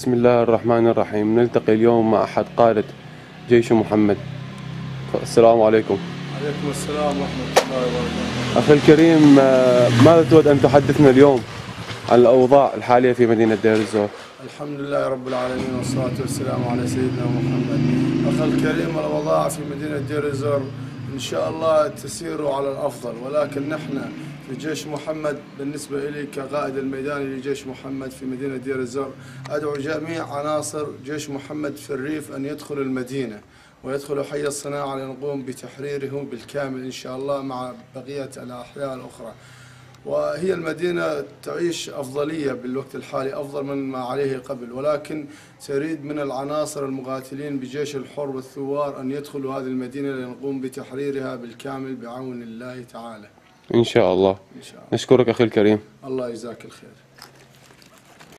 بسم الله الرحمن الرحيم. نلتقي اليوم مع أحد قادة جيش محمد. السلام عليكم. عليكم السلام ورحمة الله وبركاته. أخي الكريم آه، ماذا تود أن تحدثنا اليوم؟ الأوضاع الحالية في مدينة دير الزور. الحمد لله رب العالمين والصلاة والسلام على سيدنا محمد أخي الكريم الوضاع في مدينة دير الزور. إن شاء الله تسير على الأفضل ولكن نحن في جيش محمد بالنسبة لي كقائد الميداني لجيش محمد في مدينة دير الزور. أدعو جميع عناصر جيش محمد في الريف أن يدخلوا المدينة ويدخلوا حي الصناعة لنقوم بتحريره بالكامل إن شاء الله مع بقية الأحياء الأخرى. وهي المدينة تعيش أفضلية بالوقت الحالي أفضل من ما عليه قبل. ولكن تريد من العناصر المقاتلين بجيش الحر والثوار أن يدخلوا هذه المدينة لنقوم بتحريرها بالكامل بعون الله تعالى. إن شاء الله. إن شاء الله. نشكرك أخي الكريم. الله يجزاك الخير.